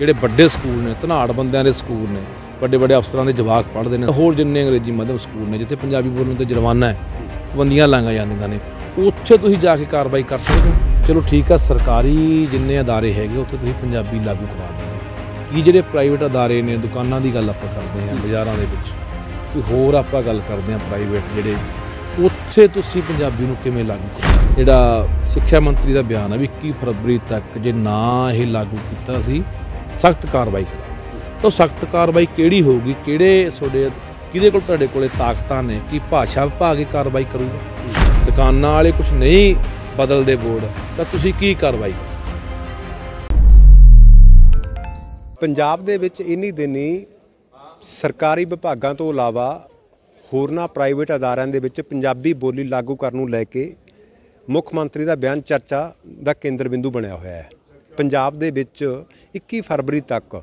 ਜਿਹੜੇ ਵੱਡੇ ਸਕੂਲ ਨੇ, ਧਨਾੜ ਬੰਦਿਆਂ ਦੇ ਸਕੂਲ ਨੇ, ਵੱਡੇ ਵੱਡੇ ਅਫਸਰਾਂ ਦੇ ਜਵਾਕ ਪੜ੍ਹਦੇ ਨੇ, ਹੋਰ ਜਿੰਨੇ ਅੰਗਰੇਜ਼ੀ ਮਾਧਿਅਮ ਸਕੂਲ ਨੇ, ਜਿੱਥੇ ਪੰਜਾਬੀ ਬੋਲਣ ਤੇ ਜੁਰਮਾਨਾ ਹੈ, ਪਾਬੰਦੀਆਂ ਲਾਈਆਂ ਜਾਂਦੀਆਂ ਨੇ, ਉੱਥੇ ਤੁਸੀਂ ਜਾ ਕੇ ਕਾਰਵਾਈ ਕਰ ਸਕਦੇ ਹੋ। ਚਲੋ ਠੀਕ ਆ, ਸਰਕਾਰੀ ਜਿੰਨੇ ਅਦਾਰੇ ਹੈਗੇ, ਉੱਥੇ ਤੁਸੀਂ ਪੰਜਾਬੀ ਲਾਗੂ ਕਰਾ ਦਿਓ। ਕੀ ਜਿਹੜੇ ਪ੍ਰਾਈਵੇਟ ਅਦਾਰੇ ਨੇ, ਦੁਕਾਨਾਂ ਦੀ ਗੱਲ ਆਪਾਂ ਕਰਦੇ ਹਾਂ, ਬਾਜ਼ਾਰਾਂ ਦੇ ਵਿੱਚ, ਕੋਈ ਹੋਰ ਆਪਾਂ ਗੱਲ ਕਰਦੇ ਹਾਂ ਪ੍ਰਾਈਵੇਟ ਜਿਹੜੇ, ਉੱਥੇ ਤੁਸੀਂ ਪੰਜਾਬੀ ਨੂੰ ਕਿਵੇਂ ਲਾਗੂ ਕਰੋ? ਜਿਹੜਾ ਸਿੱਖਿਆ ਮੰਤਰੀ ਦਾ ਬਿਆਨ ਹੈ ਵੀ 21 ਫਰਵਰੀ ਤੱਕ ਜੇ ਨਾ ਇਹ ਲਾਗੂ ਕੀਤਾ ਸੀ ਸਖਤ ਕਾਰਵਾਈ ਕਰਾਂਗੇ। ਤਾਂ ਸਖਤ ਕਾਰਵਾਈ ਕਿਹੜੀ ਹੋਊਗੀ? ਕਿਹੜੇ ਤੁਹਾਡੇ, ਕਿਹਦੇ ਕੋਲ ਤੁਹਾਡੇ ਕੋਲੇ ਤਾਕਤਾਂ ਨੇ? ਕਿ ਭਾਸ਼ਾ ਵਿਭਾਗ ਹੀ ਕਾਰਵਾਈ ਕਰੂਗਾ? ਦੁਕਾਨਾਂ ਵਾਲੇ ਕੁਝ ਨਹੀਂ ਬਦਲਦੇ ਬੋਰਡ, ਤਾਂ ਤੁਸੀਂ ਕੀ ਕਾਰਵਾਈ ਪੰਜਾਬ ਦੇ ਵਿੱਚ ਇੰਨੀ ਦਿਨੀ ਸਰਕਾਰੀ ਵਿਭਾਗਾਂ ਤੋਂ ਇਲਾਵਾ ਹੋਰਨਾਂ ਪ੍ਰਾਈਵੇਟ ਅਦਾਰਿਆਂ ਦੇ ਵਿੱਚ ਪੰਜਾਬੀ ਬੋਲੀ ਲਾਗੂ ਕਰਨ ਨੂੰ ਲੈ ਕੇ ਮੁੱਖ ਮੰਤਰੀ ਦਾ ਬਿਆਨ ਚਰਚਾ ਦਾ ਕੇਂਦਰ ਬਿੰਦੂ ਬਣਿਆ ਹੋਇਆ ਹੈ। ਪੰਜਾਬ ਦੇ ਵਿੱਚ 21 ਫਰਵਰੀ ਤੱਕ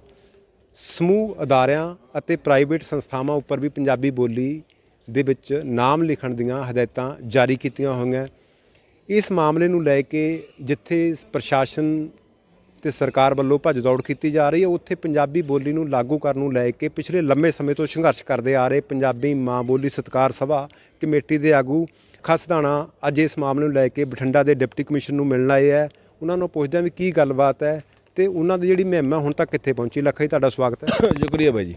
ਸਮੂਹ ਅਦਾਰਿਆਂ ਅਤੇ ਪ੍ਰਾਈਵੇਟ ਸੰਸਥਾਵਾਂ ਉੱਪਰ ਵੀ ਪੰਜਾਬੀ ਬੋਲੀ ਦੇ ਵਿੱਚ ਨਾਮ ਲਿਖਣ ਦੀਆਂ ਹਦਾਇਤਾਂ ਜਾਰੀ ਕੀਤੀਆਂ ਹੋਈਆਂ। ਇਸ ਮਾਮਲੇ ਨੂੰ ਲੈ ਕੇ ਜਿੱਥੇ ਪ੍ਰਸ਼ਾਸਨ ਤੇ ਸਰਕਾਰ ਵੱਲੋਂ ਭੱਜ ਦੌੜ ਕੀਤੀ ਜਾ ਰਹੀ ਹੈ, ਉੱਥੇ ਪੰਜਾਬੀ ਬੋਲੀ ਨੂੰ ਲਾਗੂ ਕਰਨ ਨੂੰ ਲੈ ਕੇ ਪਿਛਲੇ ਲੰਮੇ ਸਮੇਂ ਤੋਂ ਸੰਘਰਸ਼ ਕਰਦੇ ਆ ਰਹੇ ਪੰਜਾਬੀ ਮਾਂ ਬੋਲੀ ਸਤਕਾਰ ਸਭਾ ਕਮੇਟੀ ਦੇ ਆਗੂ ਖਸਦਾਣਾ ਅੱਜ ਇਸ ਮਾਮਲੇ ਨੂੰ ਲੈ ਕੇ ਬਠਿੰਡਾ ਦੇ ਡਿਪਟੀ ਕਮਿਸ਼ਨ ਨੂੰ ਮਿਲਣ ਆਏ ਹੈ। ਉਹਨਾਂ ਨੂੰ ਪੁੱਛਦੇ ਹਾਂ ਵੀ ਕੀ ਗੱਲਬਾਤ ਹੈ ਤੇ ਉਹਨਾਂ ਦੀ ਜਿਹੜੀ ਮੁਹਿੰਮ ਹੁਣ ਤੱਕ ਕਿੱਥੇ ਪਹੁੰਚੀ। ਲੱਖਾ ਜੀ ਤੁਹਾਡਾ ਸਵਾਗਤ ਹੈ। ਸ਼ੁਕਰੀਆ ਬਾਈ ਜੀ।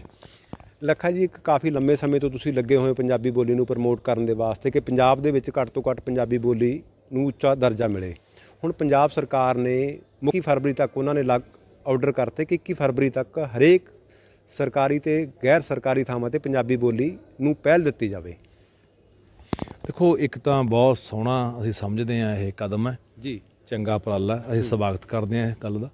ਲੱਖਾ ਜੀ ਇੱਕ ਕਾਫੀ ਲੰਮੇ ਸਮੇਂ ਤੋਂ ਤੁਸੀਂ ਲੱਗੇ ਹੋਏ ਪੰਜਾਬੀ ਬੋਲੀ ਨੂੰ ਪ੍ਰਮੋਟ ਕਰਨ ਦੇ ਵਾਸਤੇ ਕਿ ਪੰਜਾਬ ਦੇ ਵਿੱਚ ਘੱਟ ਤੋਂ ਘੱਟ ਪੰਜਾਬੀ ਬੋਲੀ ਨੂੰ ਉੱਚਾ ਦਰਜਾ ਮਿਲੇ। ਹੁਣ ਪੰਜਾਬ ਸਰਕਾਰ ਨੇ 21 ਫਰਵਰੀ ਤੱਕ ਉਹਨਾਂ ਨੇ ਲੱਗ ਆਰਡਰ ਕਰਤੇ ਕਿ 21 ਫਰਵਰੀ ਤੱਕ ਹਰੇਕ ਸਰਕਾਰੀ ਤੇ ਗੈਰ ਸਰਕਾਰੀ ਥਾਵਾਂ ਤੇ ਪੰਜਾਬੀ ਬੋਲੀ ਨੂੰ ਪਹਿਲ ਦਿੱਤੀ ਜਾਵੇ। ਦੇਖੋ ਇੱਕ ਤਾਂ ਬਹੁਤ ਸੋਹਣਾ ਅਸੀਂ ਸਮਝਦੇ ਹਾਂ ਇਹ ਕਦਮ ਹੈ। ਜੀ। ਚੰਗਾ ਉਪਰਾਲਾ ਅਸੀਂ ਸਵਾਗਤ ਕਰਦੇ ਹਾਂ ਇਹ ਗੱਲ ਦਾ।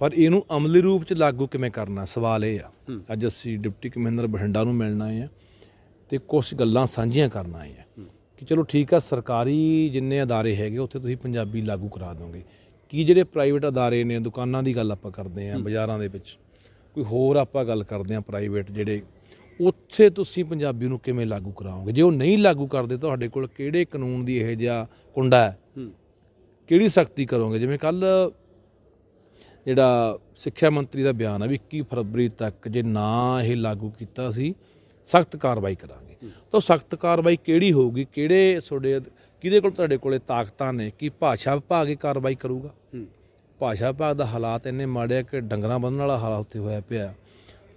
ਪਰ ਇਹਨੂੰ ਅਮਲੀ ਰੂਪ ਚ ਲਾਗੂ ਕਿਵੇਂ ਕਰਨਾ? ਸਵਾਲ ਇਹ ਆ। ਅੱਜ ਅਸੀਂ ਡਿਪਟੀ ਕਮਿਸ਼ਨਰ ਬਠਿੰਡਾ ਨੂੰ ਮਿਲਣ ਆਏ ਆ ਤੇ ਕੁਝ ਗੱਲਾਂ ਸਾਂਝੀਆਂ ਕਰਨ ਆਏ ਆ ਕਿ ਚਲੋ ਠੀਕ ਆ ਸਰਕਾਰੀ ਜਿੰਨੇ ਅਦਾਰੇ ਹੈਗੇ ਉੱਥੇ ਤੁਸੀਂ ਪੰਜਾਬੀ ਲਾਗੂ ਕਰਾ ਦੋਗੇ। ਕੀ ਜਿਹੜੇ ਪ੍ਰਾਈਵੇਟ ਅਦਾਰੇ ਨੇ ਦੁਕਾਨਾਂ ਦੀ ਗੱਲ ਆਪਾਂ ਕਰਦੇ ਆ ਬਾਜ਼ਾਰਾਂ ਦੇ ਵਿੱਚ। ਕੋਈ ਹੋਰ ਆਪਾਂ ਗੱਲ ਕਰਦੇ ਆ ਪ੍ਰਾਈਵੇਟ ਜਿਹੜੇ ਉੱਥੇ ਤੁਸੀਂ ਪੰਜਾਬੀ ਨੂੰ ਕਿਵੇਂ ਲਾਗੂ ਕਰਾਓਗੇ? ਜੇ ਉਹ ਨਹੀਂ ਲਾਗੂ ਕਰਦੇ ਤੁਹਾਡੇ ਕੋਲ ਕਿਹੜੇ ਕਾਨੂੰਨ ਦੀ ਇਹ ਜਿਹਾ ਕੁੰਡਾ ਹੈ। ਕਿਹੜੀ ਸਖਤੀ ਕਰੋਗੇ? ਜਿਵੇਂ ਕੱਲ ਜਿਹੜਾ ਸਿੱਖਿਆ ਮੰਤਰੀ ਦਾ ਬਿਆਨ ਹੈ ਵੀ 21 ਫਰਵਰੀ ਤੱਕ ਜੇ ਨਾ ਇਹ ਲਾਗੂ ਕੀਤਾ ਸੀ ਸਖਤ ਕਾਰਵਾਈ ਕਰਾਂਗੇ। ਤਾਂ ਸਖਤ ਕਾਰਵਾਈ ਕਿਹੜੀ ਹੋਊਗੀ? ਕਿਹੜੇ ਤੁਹਾਡੇ ਕਿਹਦੇ ਕੋਲ ਤੁਹਾਡੇ ਕੋਲੇ ਤਾਕਤਾਂ ਨੇ ਕਿ ਭਾਸ਼ਾ ਵਿਭਾਗ ਇਹ ਕਾਰਵਾਈ ਕਰੂਗਾ? ਭਾਸ਼ਾ ਵਿਭਾਗ ਦਾ ਹਾਲਾਤ ਇੰਨੇ ਮਾੜੇ ਆ ਕਿ ਡੰਗਰਾਂ ਬੰਨਣ ਵਾਲਾ ਹਾਲ ਉੱਥੇ ਹੋਇਆ ਪਿਆ।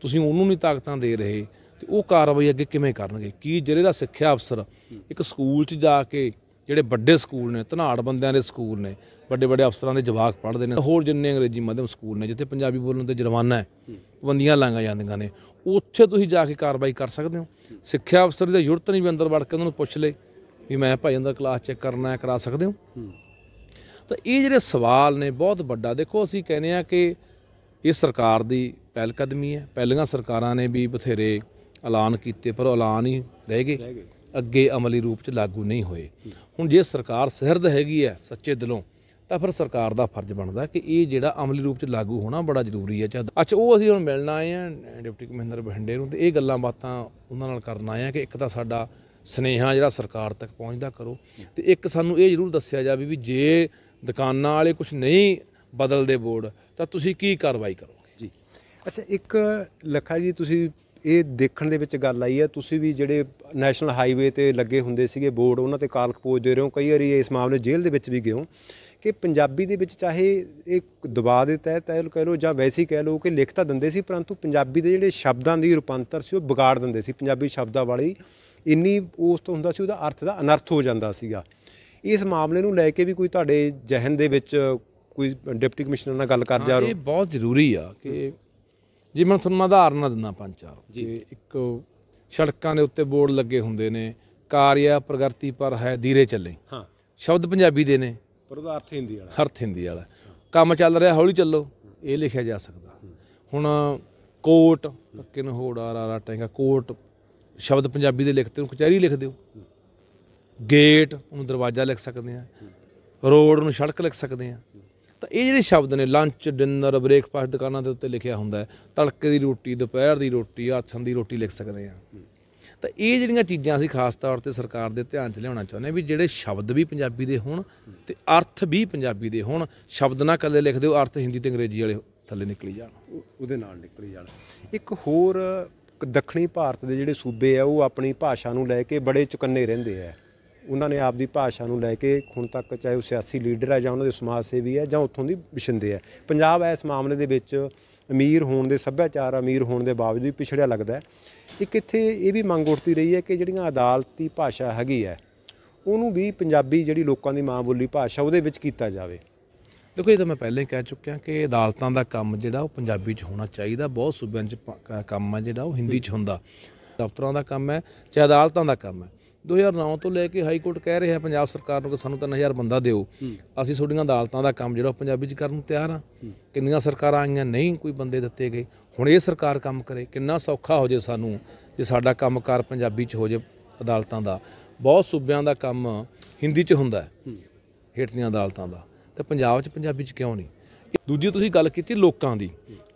ਤੁਸੀਂ ਉਹਨੂੰ ਨਹੀਂ ਤਾਕਤਾਂ ਦੇ ਰਹੇ। ਤੇ ਉਹ ਕਾਰਵਾਈ ਅੱਗੇ ਕਿਵੇਂ ਕਰਨਗੇ? ਕੀ ਜਿਹੜੇ ਦਾ ਸਿੱਖਿਆ ਅਫਸਰ ਇੱਕ ਸਕੂਲ 'ਚ ਜਾ ਕੇ ਜਿਹੜੇ ਵੱਡੇ ਸਕੂਲ ਨੇ ਧਨਾੜ ਬੰਦਿਆਂ ਦੇ ਸਕੂਲ ਨੇ ਵੱਡੇ ਵੱਡੇ ਅਫਸਰਾਂ ਦੇ ਜਵਾਕ ਪੜ੍ਹਦੇ ਨੇ ਹੋਰ ਜਿੰਨੇ ਅੰਗਰੇਜ਼ੀ ਮਾਧਿਅਮ ਸਕੂਲ ਨੇ ਜਿੱਥੇ ਪੰਜਾਬੀ ਬੋਲਣ ਤੇ ਜੁਰਮਾਨਾ ਹੈ ਪਾਬੰਦੀਆਂ ਲਾਈਆਂ ਜਾਂਦੀਆਂ ਨੇ ਉੱਥੇ ਤੁਸੀਂ ਜਾ ਕੇ ਕਾਰਵਾਈ ਕਰ ਸਕਦੇ ਹੋ। ਸਿੱਖਿਆ ਅਫਸਰ ਦੀ ਜ਼ਰੂਰਤ ਨਹੀਂ ਵੀ ਅੰਦਰ ਵੜ ਕੇ ਉਹਨਾਂ ਨੂੰ ਪੁੱਛ ਲੇ ਵੀ ਮੈਂ ਭਾਈ ਅੰਦਰ ਕਲਾਸ ਚੈੱਕ ਕਰਨਾ ਹੈ ਕਰਾ ਸਕਦੇ ਹੋ। ਤਾਂ ਇਹ ਜਿਹੜੇ ਸਵਾਲ ਨੇ ਬਹੁਤ ਵੱਡਾ ਦੇਖੋ ਅਸੀਂ ਕਹਿੰਦੇ ਆ ਕਿ ਇਹ ਸਰਕਾਰ ਦੀ ਪਹਿਲ ਕਦਮੀ ਹੈ ਪਹਿਲੀਆਂ ਸਰਕਾਰਾਂ ਨੇ ਵੀ ਬਥੇਰੇ ਐਲਾਨ ਕੀਤੇ ਪਰ ਐਲਾਨ ਹੀ ਰਹਿ ਗਏ। ਅੱਗੇ ਅਮਲੀ ਰੂਪ ਚ ਲਾਗੂ ਨਹੀਂ ਹੋਏ। ਹੁਣ ਜੇ ਸਰਕਾਰ ਸਹਿਰਦ ਹੈਗੀ ਹੈ ਸੱਚੇ ਦਿਲੋਂ, ਤਾਂ ਫਿਰ ਸਰਕਾਰ ਦਾ ਫਰਜ਼ ਬਣਦਾ ਕਿ ਇਹ ਜਿਹੜਾ ਅਮਲੀ ਰੂਪ ਚ ਲਾਗੂ ਹੋਣਾ ਬੜਾ ਜ਼ਰੂਰੀ ਹੈ। ਚਾਹ ਅੱਛਾ, ਉਹ ਅਸੀਂ ਹੁਣ ਮਿਲਣ ਆਏ ਆ ਡਿਪਟੀ ਕਮਿਸ਼ਨਰ ਬਠਿੰਡੇ ਨੂੰ, ਤੇ ਇਹ ਗੱਲਾਂ ਬਾਤਾਂ ਉਹਨਾਂ ਨਾਲ ਕਰਨ ਆਏ ਆ ਕਿ ਇੱਕ ਤਾਂ ਸਾਡਾ ਸਨੇਹਾ ਜਿਹੜਾ ਸਰਕਾਰ ਤੱਕ ਪਹੁੰਚਦਾ ਕਰੋ, ਤੇ ਇੱਕ ਸਾਨੂੰ ਇਹ ਜ਼ਰੂਰ ਦੱਸਿਆ ਜਾਵੇ ਵੀ ਜੇ ਦੁਕਾਨਾਂ ਵਾਲੇ ਕੁਝ ਨਹੀਂ ਬਦਲਦੇ ਬੋਰਡ, ਤਾਂ ਤੁਸੀਂ ਕੀ ਕਾਰਵਾਈ ਕਰੋਗੇ? ਜੀ। ਅੱਛਾ, ਇੱਕ ਲੱਖਾ ਜੀ, ਤੁਸੀਂ ਇਹ ਦੇਖਣ ਦੇ ਵਿੱਚ ਗੱਲ ਆਈ ਹੈ ਤੁਸੀਂ ਵੀ ਜਿਹੜੇ ਨੈਸ਼ਨਲ ਹਾਈਵੇ ਤੇ ਲੱਗੇ ਹੁੰਦੇ ਸੀਗੇ ਬੋਰਡ ਉਹਨਾਂ ਤੇ ਕਾਲਕ ਪੋਜ ਦੇ ਰਹੇ। ਹੋ ਕਈ ਵਾਰੀ ਇਸ ਮਾਮਲੇ ਜੇਲ੍ਹ ਦੇ ਵਿੱਚ ਵੀ ਗਏ ਹੋ ਕਿ ਪੰਜਾਬੀ ਦੇ ਵਿੱਚ ਚਾਹੇ ਇਹ ਦਬਾਅ ਦੇ ਤਹਿਤ ਹੈ ਕਹਿ ਲਓ ਜਾਂ ਵੈਸੇ ਕਹਿ ਲਓ ਕਿ ਲਿਖ ਤਾਂ ਦਿੰਦੇ ਸੀ ਪਰੰਤੂ ਪੰਜਾਬੀ ਦੇ ਜਿਹੜੇ ਸ਼ਬਦਾਂ ਦੀ ਰੂਪਾਂਤਰ ਸੀ ਉਹ ਵਿਗਾੜ ਦਿੰਦੇ ਸੀ। ਪੰਜਾਬੀ ਸ਼ਬਦਾਂ ਵਾਲੀ ਇੰਨੀ ਉਸ ਤੋਂ ਹੁੰਦਾ ਸੀ ਉਹਦਾ ਅਰਥ ਦਾ ਅਨਰਥ ਹੋ ਜਾਂਦਾ ਸੀਗਾ। ਇਸ ਮਾਮਲੇ ਨੂੰ ਲੈ ਕੇ ਵੀ ਕੋਈ ਤੁਹਾਡੇ ਜਹਨ ਦੇ ਵਿੱਚ ਕੋਈ ਡਿਪਟੀ ਕਮਿਸ਼ਨਰ ਨਾਲ ਗੱਲ ਕਰ ਜਾ ਰਹੇ ਇਹ ਬਹੁਤ ਜ਼ਰੂਰੀ ਆ ਕਿ ਜੇ ਮੈਂ ਤੁਹਾਨੂੰ ਉਦਾਹਰਨ ਦਿੰਦਾ ਪੰਜ ਚਾਰ। ਕਿ ਇੱਕ ਸੜਕਾਂ ਦੇ ਉੱਤੇ ਬੋਰਡ ਲੱਗੇ ਹੁੰਦੇ ਨੇ ਕਾਰਿਆ ਪ੍ਰਗਤੀ ਪਰ ਹੈ ਧੀਰੇ ਚੱਲੇ। ਹਾਂ। ਸ਼ਬਦ ਪੰਜਾਬੀ ਦੇ ਨੇ। ਪਰ ਉਹਦਾ ਅਰਥ ਹਿੰਦੀ ਵਾਲਾ। ਹਰਥ ਹਿੰਦੀ ਵਾਲਾ। ਕੰਮ ਚੱਲ ਰਿਹਾ ਹੌਲੀ ਚੱਲੋ। ਇਹ ਲਿਖਿਆ ਜਾ ਸਕਦਾ। ਹੁਣ ਕੋਟ ਪੱਕੇ ਨੂੰ ਹੋੜ ਆ ਰਾ ਟੈਂਗਾ ਕੋਟ ਸ਼ਬਦ ਪੰਜਾਬੀ ਦੇ ਲਿਖਦੇ ਹੋ ਕਚਹਿਰੀ ਲਿਖ ਦਿਓ। ਗੇਟ ਉਹਨੂੰ ਦਰਵਾਜ਼ਾ ਲਿਖ ਸਕਦੇ ਆ। ਰੋਡ ਨੂੰ ਸੜਕ ਲਿਖ ਸਕਦੇ ਆ। ਤਾਂ ਇਹ ਜਿਹੜੇ ਸ਼ਬਦ ਨੇ ਲੰਚ ਡਿਨਰ ਬ੍ਰੇਕਫਾਸਟ ਦੁਕਾਨਾਂ ਦੇ ਉੱਤੇ ਲਿਖਿਆ ਹੁੰਦਾ ਤੜਕੇ ਦੀ ਰੋਟੀ, ਦੁਪਹਿਰ ਦੀ ਰੋਟੀ, ਆਥਣ ਦੀ ਰੋਟੀ ਲਿਖ ਸਕਦੇ ਆ ਤਾਂ ਇਹ ਜਿਹੜੀਆਂ ਚੀਜ਼ਾਂ ਅਸੀਂ ਖਾਸ ਤੌਰ ਤੇ ਸਰਕਾਰ ਦੇ ਧਿਆਨ 'ਚ ਲਿਆਉਣਾ ਚਾਹੁੰਦੇ ਹਾਂ ਵੀ ਜਿਹੜੇ ਸ਼ਬਦ ਵੀ ਪੰਜਾਬੀ ਦੇ ਹੋਣ ਤੇ ਅਰਥ ਵੀ ਪੰਜਾਬੀ ਦੇ ਹੋਣ, ਸ਼ਬਦ ਨਾ ਕੱਲੇ ਲਿਖ ਦਿਓ, ਅਰਥ ਹਿੰਦੀ ਤੇ ਅੰਗਰੇਜ਼ੀ ਵਾਲੇ ਥੱਲੇ ਨਿਕਲੀ ਜਾਣ। ਉਹਦੇ ਨਾਲ ਨਿਕਲੀ ਜਾਣ। ਇੱਕ ਹੋਰ ਦੱਖਣੀ ਭਾਰਤ ਦੇ ਜਿਹੜੇ ਸੂਬੇ ਆ, ਉਹ ਆਪਣੀ ਭਾਸ਼ਾ ਨੂੰ ਲੈ ਕੇ ਬੜੇ ਚੁਕੰਨੇ ਰਹਿੰਦੇ ਆ। ਉਹਨਾਂ ਨੇ ਆਪਦੀ ਭਾਸ਼ਾ ਨੂੰ ਲੈ ਕੇ ਹੁਣ ਤੱਕ ਚਾਹੇ ਉਹ ਸਿਆਸੀ ਲੀਡਰ ਹੈ ਜਾਂ ਉਹਨਾਂ ਦੇ ਸਮਾਜ ਸੇਵੀ ਹੈ ਜਾਂ ਉੱਥੋਂ ਦੀ ਵਿਸ਼ਿੰਦੇ ਹੈ। ਪੰਜਾਬ ਇਸ ਮਾਮਲੇ ਦੇ ਵਿੱਚ ਅਮੀਰ ਹੋਣ ਦੇ ਸੱਭਿਆਚਾਰ, ਅਮੀਰ ਹੋਣ ਦੇ ਬਾਵਜੂਦ ਵੀ ਪਿਛੜਿਆ ਲੱਗਦਾ ਹੈ। ਇੱਕ ਇੱਥੇ ਇਹ ਵੀ ਮੰਗ ਉੱਠਦੀ ਰਹੀ ਹੈ ਕਿ ਜਿਹੜੀਆਂ ਅਦਾਲਤੀ ਭਾਸ਼ਾ ਹੈਗੀ ਹੈ, ਉਹਨੂੰ ਵੀ ਪੰਜਾਬੀ ਜਿਹੜੀ ਲੋਕਾਂ ਦੀ ਮਾਂ ਬੋਲੀ ਭਾਸ਼ਾ ਉਹਦੇ ਵਿੱਚ ਕੀਤਾ ਜਾਵੇ। ਦੇਖੋ, ਇਹ ਤਾਂ ਮੈਂ ਪਹਿਲਾਂ ਹੀ ਕਹਿ ਚੁੱਕਿਆ ਕਿ ਅਦਾਲਤਾਂ ਦਾ ਕੰਮ ਜਿਹੜਾ ਉਹ ਪੰਜਾਬੀ 'ਚ ਹੋਣਾ ਚਾਹੀਦਾ, ਬਹੁਤ ਸੂਬਿਆਂ 'ਚ ਕੰਮ ਹੈ ਜਿਹੜਾ ਉਹ ਹਿੰਦੀ 'ਚ ਹੁੰਦਾ। ਦਫ਼ਤਰਾਂ ਦਾ ਕੰਮ ਹੈ, ਚਾਹੇ ਅਦਾਲਤਾਂ ਦਾ ਕੰਮ ਹੈ। 2009 ਤੋਂ ਲੈ ਕੇ ਹਾਈ ਕੋਰਟ ਕਹਿ ਰਿਹਾ ਪੰਜਾਬ ਸਰਕਾਰ ਨੂੰ ਕਿ ਸਾਨੂੰ 3000 ਬੰਦਾ ਦਿਓ। ਅਸੀਂ ਤੁਹਾਡੀਆਂ ਅਦਾਲਤਾਂ ਦਾ ਕੰਮ ਜਿਹੜਾ ਉਹ ਪੰਜਾਬੀ 'ਚ ਕਰਨ ਨੂੰ ਤਿਆਰ ਹਾਂ। ਕਿੰਨੀਆਂ ਸਰਕਾਰਾਂ ਆਈਆਂ, ਨਹੀਂ ਕੋਈ ਬੰਦੇ ਦਿੱਤੇ ਗਏ। ਹੁਣ ਇਹ ਸਰਕਾਰ ਕੰਮ ਕਰੇ, ਕਿੰਨਾ ਸੌਖਾ ਹੋ ਜੇ ਸਾਨੂੰ ਜੇ ਸਾਡਾ ਕੰਮਕਾਰ ਪੰਜਾਬੀ 'ਚ ਹੋ ਜੇ ਅਦਾਲਤਾਂ ਦਾ। ਬਹੁਤ ਸੂਬਿਆਂ ਦਾ ਕੰਮ ਹਿੰਦੀ 'ਚ ਹੁੰਦਾ ਹੈ, ਹੇਠਲੀਆਂ ਅਦਾਲਤਾਂ ਦਾ। ਤੇ ਪੰਜਾਬ 'ਚ ਪੰਜਾਬੀ 'ਚ ਕਿਉਂ ਨਹੀਂ? ਦੂਜੀ ਤੁਸੀਂ ਗੱਲ ਕੀਤੀ ਲੋਕਾਂ ਦੀ।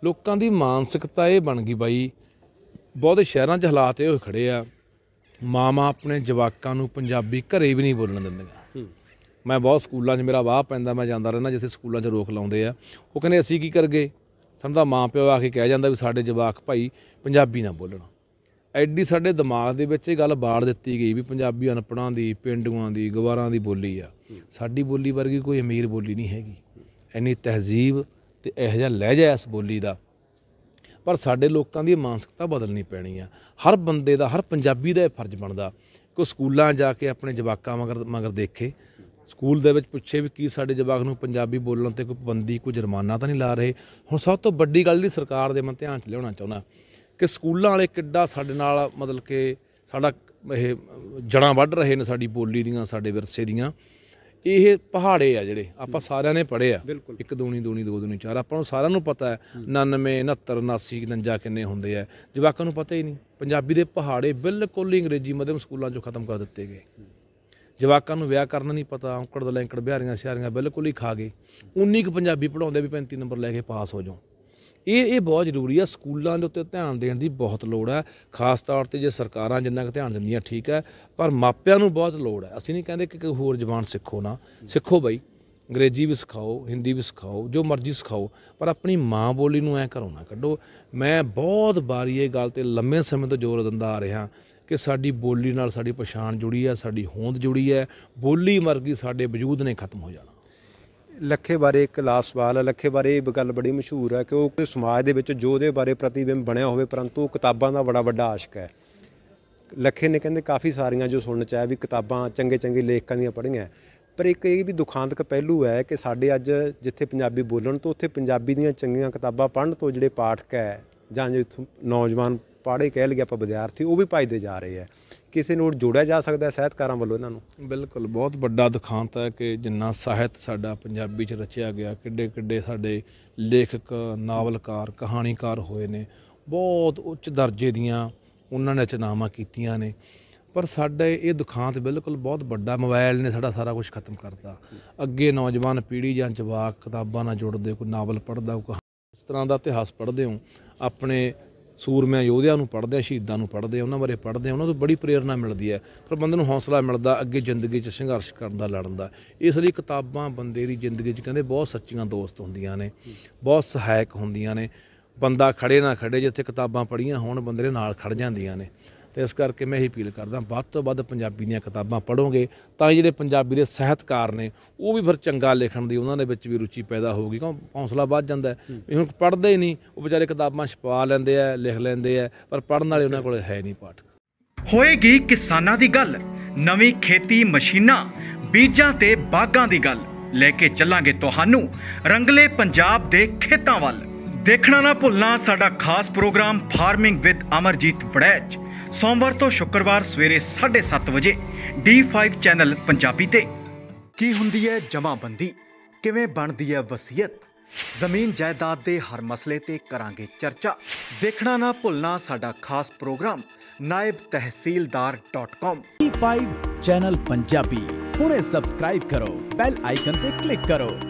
ਲੋਕਾਂ ਦੀ ਮਾਨਸਿਕਤਾ ਇਹ ਬਣ ਗਈ ਬਾਈ, ਬਹੁਤੇ ਸ਼ਹਿਰਾਂ 'ਚ ਹਾਲਾਤ ਇਹ ਹੋਏ ਖੜੇ ਆ। ਮਾਮਾ ਆਪਣੇ ਜਵਾਕਾਂ ਨੂੰ ਪੰਜਾਬੀ ਘਰੇ ਵੀ ਨਹੀਂ ਬੋਲਣ ਦਿੰਦੀਆਂ। ਮੈਂ ਬਹੁਤ ਸਕੂਲਾਂ 'ਚ ਮੇਰਾ ਵਾਹ ਪੈਂਦਾ ਮੈਂ ਜਾਂਦਾ ਰਹਿਣਾ ਜਿੱਥੇ ਸਕੂਲਾਂ 'ਚ ਰੋਕ ਲਾਉਂਦੇ ਆ। ਉਹ ਕਹਿੰਦੇ ਅਸੀਂ ਕੀ ਕਰਗੇ? ਸਾਨੂੰ ਤਾਂ ਮਾਂ ਪਿਓ ਆ ਕੇ ਕਹਿ ਜਾਂਦਾ ਵੀ ਸਾਡੇ ਜਵਾਕ ਭਾਈ ਪੰਜਾਬੀ ਨਾ ਬੋਲਣ। ਐਡੀ ਸਾਡੇ ਦਿਮਾਗ ਦੇ ਵਿੱਚ ਇਹ ਗੱਲ ਬਾੜ ਦਿੱਤੀ ਗਈ ਵੀ ਪੰਜਾਬੀ ਅਨਪੜਾਂ ਦੀ ਪਿੰਡੂਆਂ ਦੀ ਗਵਾਰਾਂ ਦੀ ਬੋਲੀ ਆ। ਸਾਡੀ ਬੋਲੀ ਵਰਗੀ ਕੋਈ ਅਮੀਰ ਬੋਲੀ ਨਹੀਂ ਹੈਗੀ। ਇੰਨੀ ਤਹਿਜ਼ੀਬ ਤੇ ਇਹੋ ਜਿਹਾ ਲਹਿਜਾ ਇਸ ਬੋਲੀ ਦਾ। ਪਰ ਸਾਡੇ ਲੋਕਾਂ ਦੀ ਮਾਨਸਿਕਤਾ ਬਦਲਣੀ ਪੈਣੀ ਆ। ਹਰ ਬੰਦੇ ਦਾ, ਹਰ ਪੰਜਾਬੀ ਦਾ ਇਹ ਫਰਜ਼ ਬਣਦਾ। ਕਿ ਉਹ ਸਕੂਲਾਂ ਜਾ ਕੇ ਆਪਣੇ ਜਵਾਕਾਂ ਮਗਰ ਮਗਰ ਦੇਖੇ। ਸਕੂਲ ਦੇ ਵਿੱਚ ਪੁੱਛੇ ਵੀ ਕੀ ਸਾਡੇ ਜਵਾਕ ਨੂੰ ਪੰਜਾਬੀ ਬੋਲਣ ਤੇ ਕੋਈ ਪਾਬੰਦੀ, ਕੋਈ ਜੁਰਮਾਨਾ ਤਾਂ ਨਹੀਂ ਲਾ ਰਹੇ। ਹੁਣ ਸਭ ਤੋਂ ਵੱਡੀ ਗੱਲ ਜਿਹੜੀ ਸਰਕਾਰ ਦੇ ਮੈਂ ਧਿਆਨ 'ਚ ਲਿਆਉਣਾ ਚਾਹੁੰਦਾ ਕਿ ਸਕੂਲਾਂ ਵਾਲੇ ਕਿੱਡਾ ਸਾਡੇ ਨਾਲ ਮਤਲਬ ਕਿ ਸਾਡਾ ਇਹ ਜੜਾਂ ਵੱਢ ਰਹੇ ਨੇ ਸਾਡੀ ਬੋਲੀ ਦੀਆਂ, ਸਾਡੇ ਵਿਰਸੇ ਦੀਆਂ। ਇਹ ਪਹਾੜੇ ਆ ਜਿਹੜੇ ਆਪਾਂ ਸਾਰਿਆਂ ਨੇ ਪੜ੍ਹੇ ਆ। ਇੱਕ ਦੂਣੀ ਦੂਣੀ ਦੋ ਦੂਣੀ ਚਾਰ। ਆਪਾਂ ਨੂੰ ਸਾਰਿਆਂ ਨੂੰ ਪਤਾ ਹੈ 99 69 79 49 ਕਿੰਨੇ ਹੁੰਦੇ ਆ। ਜਵਾਕਾਂ ਨੂੰ ਪਤਾ ਹੀ ਨਹੀਂ। ਪੰਜਾਬੀ ਦੇ ਪਹਾੜੇ ਬਿਲਕੁਲ ਹੀ ਅੰਗਰੇਜ਼ੀ ਮਧਿਅਮ ਸਕੂਲਾਂ 'ਚੋਂ ਖਤਮ ਕਰ ਦਿੱਤੇ ਗਏ। ਜਵਾਕਾਂ ਨੂੰ ਵਿਆਹ ਕਰਨਾ ਨਹੀਂ ਪਤਾ ਔਂਕੜ ਦਲੈਂਕੜ ਬਿਹਾਰੀਆਂ ਸਿਆਰੀਆਂ ਬਿਲਕੁਲ ਹੀ ਖਾ ਗਏ। ਉਨੀ ਕੁ ਪੰਜਾਬੀ ਪੜਾਉਂਦੇ ਵੀ 35 ਨੰਬਰ ਲੈ ਕੇ ਪਾਸ ਹੋ ਜਾਓ। ਇਹ ਇਹ ਬਹੁਤ ਜ਼ਰੂਰੀ ਆ, ਸਕੂਲਾਂ ਦੇ ਉੱਤੇ ਧਿਆਨ ਦੇਣ ਦੀ ਬਹੁਤ ਲੋੜ ਹੈ। ਖਾਸ ਤੌਰ ਤੇ ਜੇ ਸਰਕਾਰਾਂ ਜਿੰਨਾ ਕੁ ਧਿਆਨ ਦਿੰਦੀਆਂ, ਠੀਕ ਹੈ, ਪਰ ਮਾਪਿਆਂ ਨੂੰ ਬਹੁਤ ਲੋੜ ਹੈ। ਅਸੀਂ ਨਹੀਂ ਕਹਿੰਦੇ ਕਿ ਕੋਈ ਹੋਰ ਜ਼ਬਾਨ ਸਿੱਖੋ ਨਾ। ਸਿੱਖੋ ਬਈ, ਅੰਗਰੇਜ਼ੀ ਵੀ ਸਿਖਾਓ, ਹਿੰਦੀ ਵੀ ਸਿਖਾਓ, ਜੋ ਮਰਜ਼ੀ ਸਿਖਾਓ, ਪਰ ਆਪਣੀ ਮਾਂ ਬੋਲੀ ਨੂੰ ਐ ਘਰੋਂ ਨਾ ਕੱਢੋ। ਮੈਂ ਬਹੁਤ ਵਾਰੀ ਇਹ ਗੱਲ ਤੇ ਲੰਮੇ ਸਮੇਂ ਤੋਂ ਜ਼ੋਰ ਦਿੰਦਾ ਆ ਰਿਹਾ ਕਿ ਸਾਡੀ ਬੋਲੀ ਨਾਲ ਸਾਡੀ ਪਛਾਣ ਜੁੜੀ ਹੈ, ਸਾਡੀ ਹੋਂਦ ਜੁੜੀ ਹੈ। ਬੋਲੀ ਮਰ ਗਈ ਸਾਡੇ ਵਜੂਦ ਨੇ ਖਤਮ ਹੋ ਜਾਣਾ। ਲੱਖੇ ਬਾਰੇ ਇੱਕ ਲਾਸ ਸਵਾਲ ਹੈ, ਲੱਖੇ ਬਾਰੇ ਇਹ ਗੱਲ ਬੜੀ ਮਸ਼ਹੂਰ ਹੈ ਕਿ ਉਹ ਸਮਾਜ ਦੇ ਵਿੱਚ ਜੋ ਦੇ ਬਾਰੇ ਪ੍ਰਤੀਬਿੰਬ ਬਣਿਆ ਹੋਵੇ, ਪਰੰਤੂ ਉਹ ਕਿਤਾਬਾਂ ਦਾ ਬੜਾ ਵੱਡਾ ਆਸ਼ਕ ਹੈ। ਲੱਖੇ ਨੇ ਕਹਿੰਦੇ ਕਾਫੀ ਸਾਰੀਆਂ ਜੋ ਸੁਣਨ ਚ ਆਇਆ ਵੀ ਕਿਤਾਬਾਂ ਚੰਗੇ ਚੰਗੇ ਲੇਖਕਾਂ ਦੀਆਂ ਪੜ੍ਹੀਆਂ ਪਰ ਇੱਕ ਇਹ ਵੀ ਦੁਖਾਂਤਕ ਪਹਿਲੂ ਹੈ ਕਿ ਸਾਡੇ ਅੱਜ ਜਿੱਥੇ ਪੰਜਾਬੀ ਬੋਲਣ ਤੋਂ ਉੱਥੇ ਪੰਜਾਬੀ ਦੀਆਂ ਚੰਗੀਆਂ ਕਿਤਾਬਾਂ ਪੜ੍ਹਨ ਤੋਂ ਜਿਹੜੇ ਪਾਠਕ ਹੈ ਜਾਂ ਜੋ ਇੱਥੋਂ ਨੌਜਵਾਨ ਪਾੜੇ ਕਹਿ ਲਈਏ ਆਪਾਂ ਵਿਦਿਆਰਥੀ, ਉਹ ਵੀ ਭੱਜਦੇ ਜਾ ਰਹੇ ਹੈ। ਕਿਸੇ ਨੂੰ ਜੋੜਿਆ ਜਾ ਸਕਦਾ ਸਾਹਿਤਕਾਰਾਂ ਵੱਲੋਂ ਇਹਨਾਂ ਨੂੰ? ਬਿਲਕੁਲ, ਬਹੁਤ ਵੱਡਾ ਦੁਖਾਂਤ ਹੈ ਕਿ ਜਿੰਨਾ ਸਾਹਿਤ ਸਾਡਾ ਪੰਜਾਬੀ 'ਚ ਰਚਿਆ ਗਿਆ ਕਿੱਡੇ ਕਿੱਡੇ ਸਾਡੇ ਲੇਖਕ, ਨਾਵਲਕਾਰ, ਕਹਾਣੀਕਾਰ ਹੋਏ ਨੇ। ਬਹੁਤ ਉੱਚ ਦਰਜੇ ਦੀਆਂ ਉਹਨਾਂ ਨੇ ਰਚਨਾਵਾਂ ਕੀਤੀਆਂ ਨੇ। ਪਰ ਸਾਡੇ ਇਹ ਦੁਖਾਂਤ ਬਿਲਕੁਲ ਬਹੁਤ ਵੱਡਾ ਮੋਬਾਈਲ ਨੇ ਸਾਡਾ ਸਾਰਾ ਕੁਝ ਖਤਮ ਕਰਤਾ। ਅੱਗੇ ਨੌਜਵਾਨ ਪੀੜ੍ਹੀ ਜਾਂ ਜਵਾਕ ਕਿਤਾਬਾਂ ਨਾਲ ਜੁੜਦੇ, ਕੋਈ ਨਾਵਲ ਪੜ੍ਹਦਾ, ਕੋਈ ਇਸ ਤਰ੍ਹਾਂ ਦਾ ਇਤਿਹਾਸ ਪੜ੍ਹਦੇ ਹੋ, ਆਪਣੇ ਸੂਰਮਿਆਂ ਯੋਧਿਆਂ ਨੂੰ ਪੜ੍ਹਦੇ ਆ, ਸ਼ਹੀਦਾਂ ਨੂੰ ਪੜ੍ਹਦੇ ਆ, ਉਹਨਾਂ ਬਾਰੇ ਪੜ੍ਹਦੇ ਆ, ਉਹਨਾਂ ਤੋਂ ਬੜੀ ਪ੍ਰੇਰਣਾ ਮਿਲਦੀ ਹੈ। ਪਰ ਬੰਦੇ ਨੂੰ ਹੌਸਲਾ ਮਿਲਦਾ, ਅੱਗੇ ਜ਼ਿੰਦਗੀ 'ਚ ਸੰਘਰਸ਼ ਕਰਨ ਦਾ, ਲੜਨ ਦਾ। ਇਸ ਲਈ ਕਿਤਾਬਾਂ ਬੰਦੇ ਦੀ ਜ਼ਿੰਦਗੀ 'ਚ ਕਹਿੰਦੇ ਬਹੁਤ ਸੱਚੀਆਂ ਦੋਸਤ ਹੁੰਦੀਆਂ ਨੇ, ਬਹੁਤ ਸਹਾਇਕ ਹੁੰਦੀਆਂ ਨੇ। ਬੰਦਾ ਖੜੇ ਨਾ ਖੜੇ ਜਿੱਥੇ ਕਿਤਾਬਾਂ ਪੜ੍ਹੀਆਂ ਹੋਣ, ਬੰਦੇ ਦੇ ਨਾਲ ਖੜ ਜਾਂਦੀਆਂ ਨੇ। ਤੇ ਇਸ ਕਰਕੇ ਮੈਂ ਇਹੀ ਅਪੀਲ ਕਰਦਾ, ਵੱਧ ਤੋਂ ਵੱਧ ਪੰਜਾਬੀ ਦੀਆਂ ਕਿਤਾਬਾਂ ਪੜ੍ਹੋਗੇ ਤਾਂ ਜਿਹੜੇ ਪੰਜਾਬੀ ਦੇ ਸਾਹਿਤਕਾਰ ਨੇ, ਉਹ ਵੀ ਫਿਰ ਚੰਗਾ ਲਿਖਣ ਦੀ ਉਹਨਾਂ ਦੇ ਵਿੱਚ ਵੀ ਰੁਚੀ ਪੈਦਾ ਹੋਊਗੀ, ਕਿਉਂ ਹੌਸਲਾ ਵੱਧ ਜਾਂਦਾ ਹੈ। ਹੁਣ ਪੜ੍ਹਦੇ ਹੀ ਨਹੀਂ, ਉਹ ਵਿਚਾਰੇ ਕਿਤਾਬਾਂ ਛਪਾ ਲੈਂਦੇ ਆ, ਲਿਖ ਲੈਂਦੇ ਆ, ਪਰ ਪੜ੍ਹਨ ਵਾਲੇ ਉਹਨਾਂ ਕੋਲ ਹੈ ਨਹੀਂ ਪਾਠ। ਹੋਏਗੀ ਕਿਸਾਨਾਂ ਦੀ ਗੱਲ, ਨਵੀਂ ਖੇਤੀ ਮਸ਼ੀਨਾਂ, ਬੀਜਾਂ ਤੇ ਬਾਗਾਂ ਦੀ ਗੱਲ। ਲੈ ਕੇ ਚੱਲਾਂਗੇ ਤੁਹਾਨੂੰ ਰੰਗਲੇ ਪੰਜਾਬ ਦੇ ਖੇਤਾਂ ਵੱਲ। ਦੇਖਣਾ ਨਾ ਭੁੱਲਣਾ ਸਾਡਾ ਖਾਸ program farming with Amarjeet Waraich ਸੋਮਵਾਰ ਤੋਂ ਸ਼ੁੱਕਰਵਾਰ ਸਵੇਰੇ 7:30 ਵਜੇ D5 ਚੈਨਲ ਪੰਜਾਬੀ ਤੇ। ਕੀ ਹੁੰਦੀ ਹੈ ਜਮਾਬੰਦੀ? ਕਿਵੇਂ ਬਣਦੀ ਹੈ ਵਸੀਅਤ? ਜ਼ਮੀਨ ਜਾਇਦਾਦ ਦੇ ਹਰ ਮਸਲੇ ਤੇ ਕਰਾਂਗੇ ਚਰਚਾ। ਦੇਖਣਾ ਨਾ ਭੁੱਲਣਾ ਸਾਡਾ ਖਾਸ programme naibtehsildar.com E5 channel Punjabi. ਹੁਣੇ ਸਬਸਕ੍ਰਾਈਬ ਕਰੋ ਬੈਲ ਆਈਕਨ ਤੇ ਕਲਿੱਕ ਕਰੋ।